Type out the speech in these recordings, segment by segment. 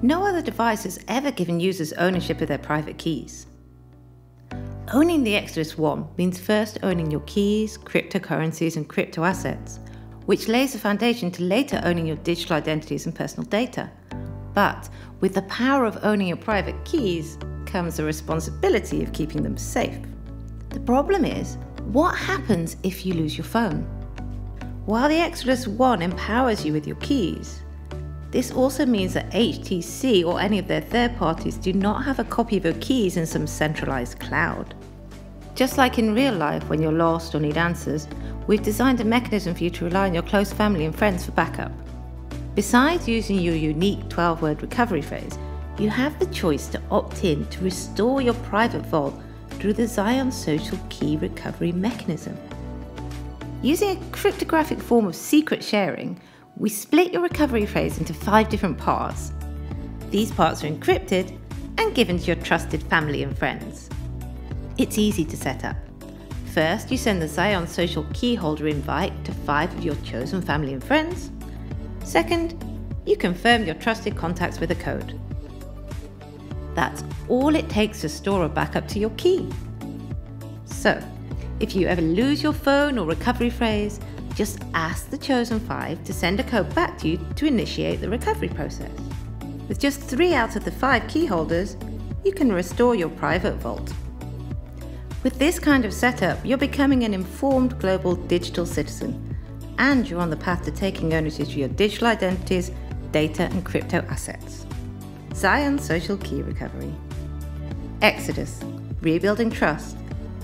No other device has ever given users ownership of their private keys. Owning the Exodus One means first owning your keys, cryptocurrencies, and crypto assets, which lays the foundation to later owning your digital identities and personal data. But with the power of owning your private keys comes the responsibility of keeping them safe. The problem is, what happens if you lose your phone? While the Exodus One empowers you with your keys, this also means that HTC or any of their third parties do not have a copy of your keys in some centralized cloud. Just like in real life when you're lost or need answers, we've designed a mechanism for you to rely on your close family and friends for backup. Besides using your unique 12 word recovery phrase, you have the choice to opt in to restore your private vault through the Zion Social Key Recovery mechanism. Using a cryptographic form of secret sharing, we split your recovery phrase into five different parts. These parts are encrypted and given to your trusted family and friends. It's easy to set up. First, you send the Zion Social Keyholder invite to five of your chosen family and friends. Second, you confirm your trusted contacts with a code. That's all it takes to store a backup to your key. So, if you ever lose your phone or recovery phrase, just ask the chosen five to send a code back to you to initiate the recovery process. With just three out of the five key holders, you can restore your private vault. With this kind of setup, you're becoming an informed global digital citizen, and you're on the path to taking ownership of your digital identities, data, and crypto assets. Zion Social Key Recovery. Exodus, rebuilding trust,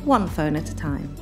one phone at a time.